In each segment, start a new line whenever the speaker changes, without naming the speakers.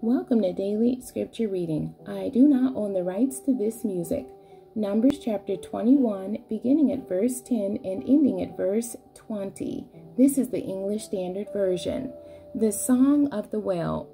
Welcome to Daily Scripture Reading. I do not own the rights to this music. Numbers chapter 21, beginning at verse 10 and ending at verse 20. This is the English Standard Version. The Song of the Well.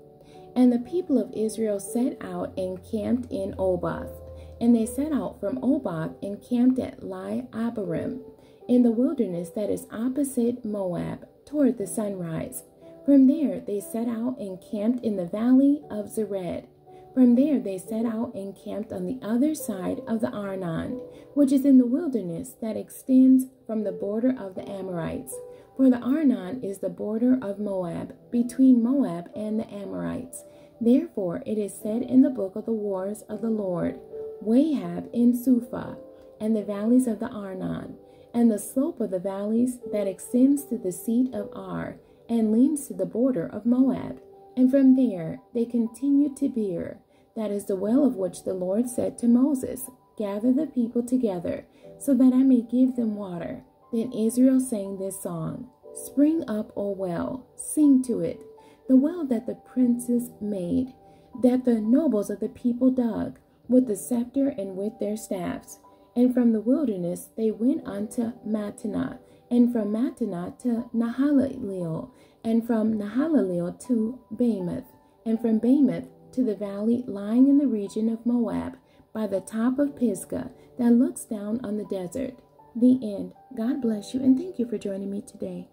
And the people of Israel set out and camped in Oboth. And they set out from Oboth and camped at Iye-abarim, in the wilderness that is opposite Moab, toward the sunrise. From there they set out and camped in the valley of Zered. From there they set out and camped on the other side of the Arnon, which is in the wilderness that extends from the border of the Amorites. For the Arnon is the border of Moab, between Moab and the Amorites. Therefore it is said in the book of the wars of the Lord, Waheb in Suphah, and the valleys of the Arnon, and the slope of the valleys that extends to the seat of Ar, and leans to the border of Moab. And from there they continued to Beer, that is the well of which the Lord said to Moses, Gather the people together, so that I may give them water. Then Israel sang this song Spring up, O well, sing to it, the well that the princes made, that the nobles of the people dug, with the scepter and with their staffs. And from the wilderness they went unto Mattanah, and from Mattanah to Nahaliel, and from Nahaliel to Bamoth, and from Bamoth to the valley lying in the region of Moab, by the top of Pisgah that looks down on the desert. The end. God bless you, and thank you for joining me today.